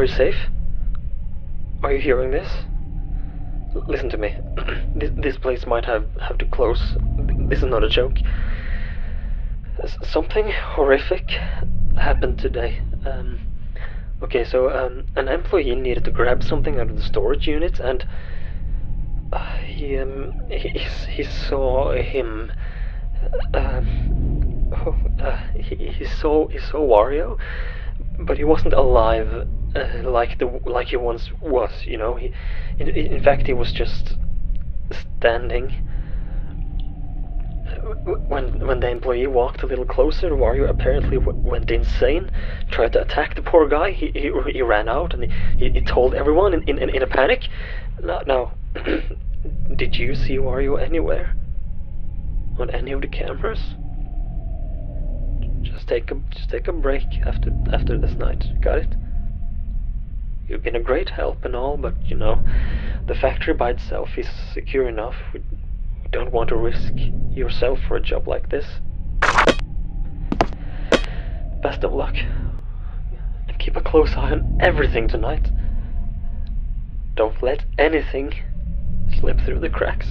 are you safe? Are you hearing this? L- listen to me. this, this place might have, have to close. This is not a joke. S- something horrific happened today. Um, okay, so um, an employee needed to grab something out of the storage unit, and uh, he um he, he saw him. Um, oh, uh, he, he saw he saw Wario, but he wasn't alive uh, like the like he once was. You know, he in, in fact he was just standing. When when the employee walked a little closer, Wario apparently went insane, tried to attack the poor guy. He he, he ran out and he, he, he told everyone in, in, in a panic. Now, now did you see Wario anywhere? On any of the cameras? Just take a just take a break after after this night. Got it? You've been a great help and all, but you know, the factory by itself is secure enough. We, don't want to risk yourself for a job like this. Best of luck. And keep a close eye on everything tonight. Don't let anything slip through the cracks.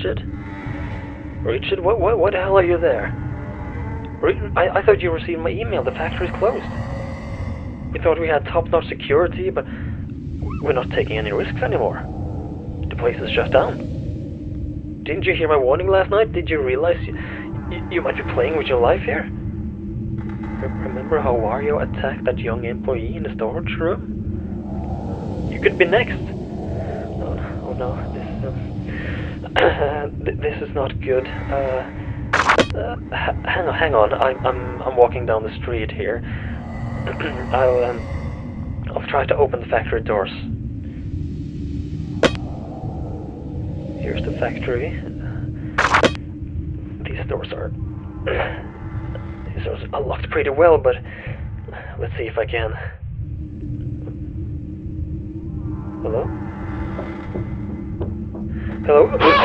Richard? Richard, what, what, what the hell are you there? I, I thought you received my email. The factory's closed. We thought we had top-notch security, but we're not taking any risks anymore. The place is shut down. Didn't you hear my warning last night? Did you realize you, you, you might be playing with your life here? Re- remember how Wario attacked that young employee in the storage room? You could be next. Oh, no, oh no, th- this is not good. Uh, uh, hang on, hang on. I'm I'm I'm walking down the street here. I'll um, I'll try to open the factory doors. Here's the factory. These doors are these doors are locked pretty well, but let's see if I can. Hello? Hello?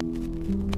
You